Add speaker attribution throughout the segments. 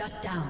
Speaker 1: Shut down.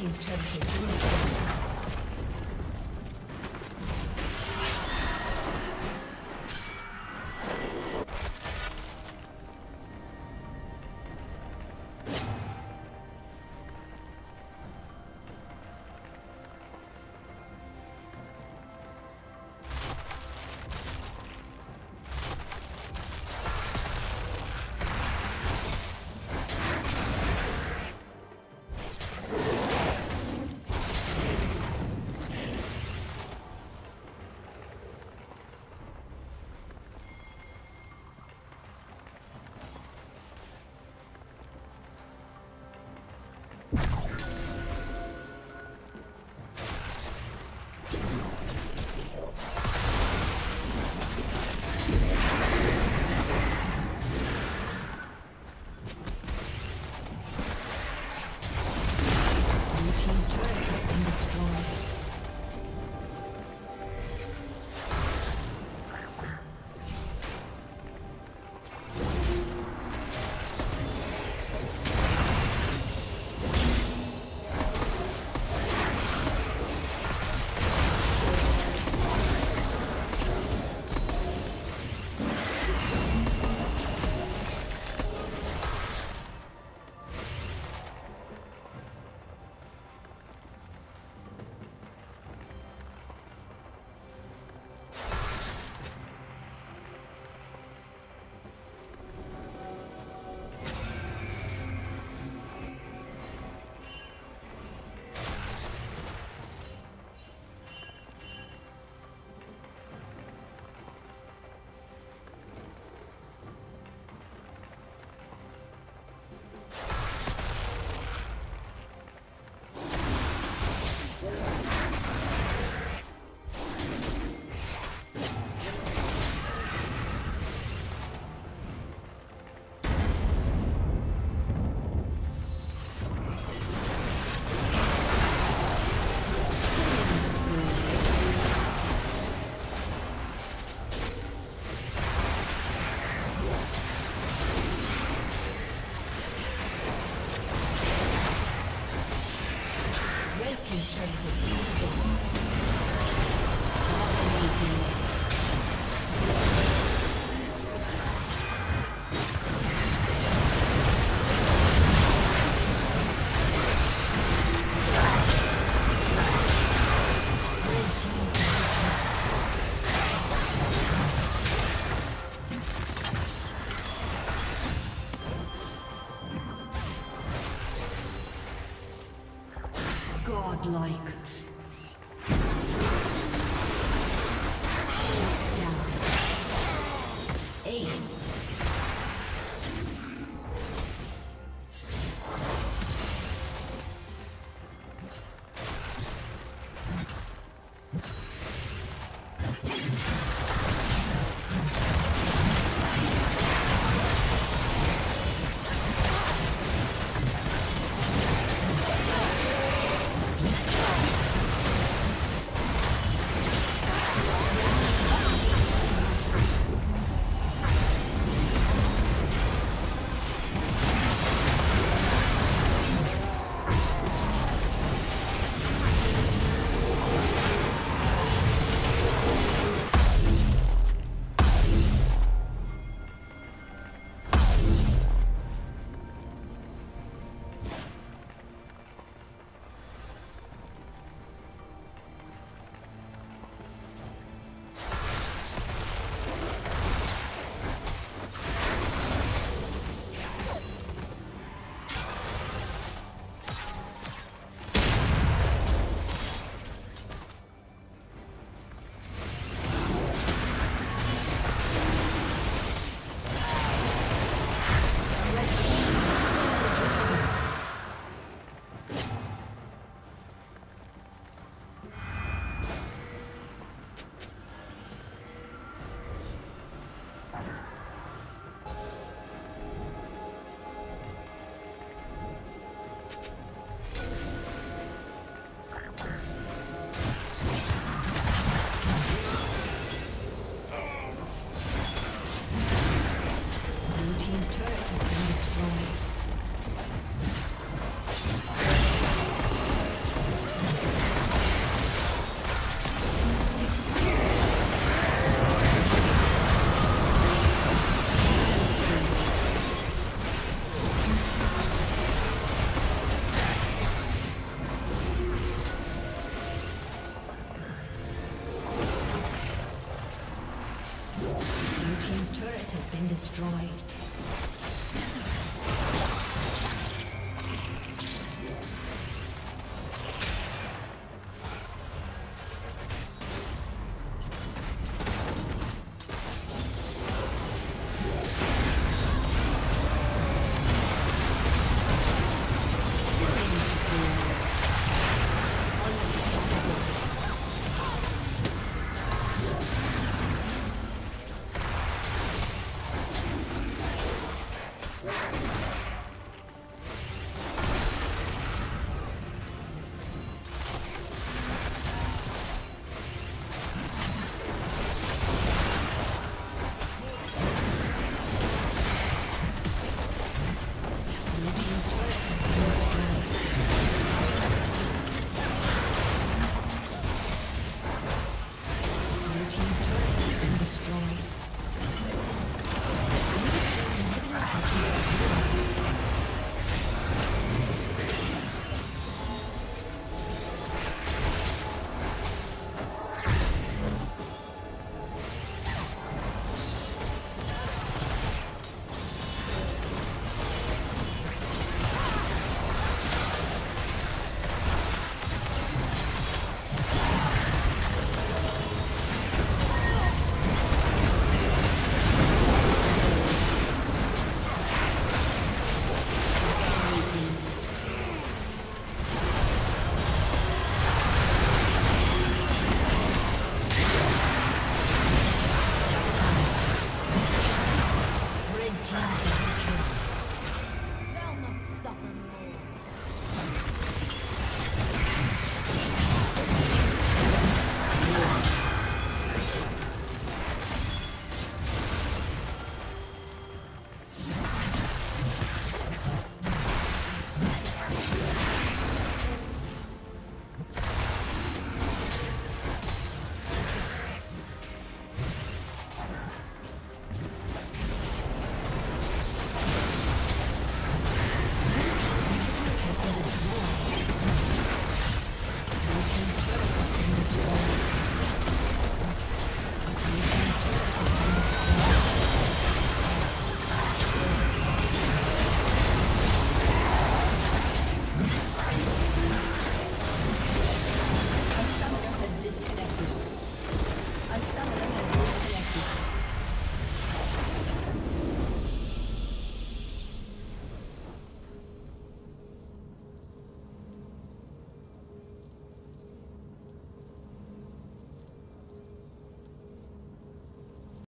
Speaker 2: Team's turret has.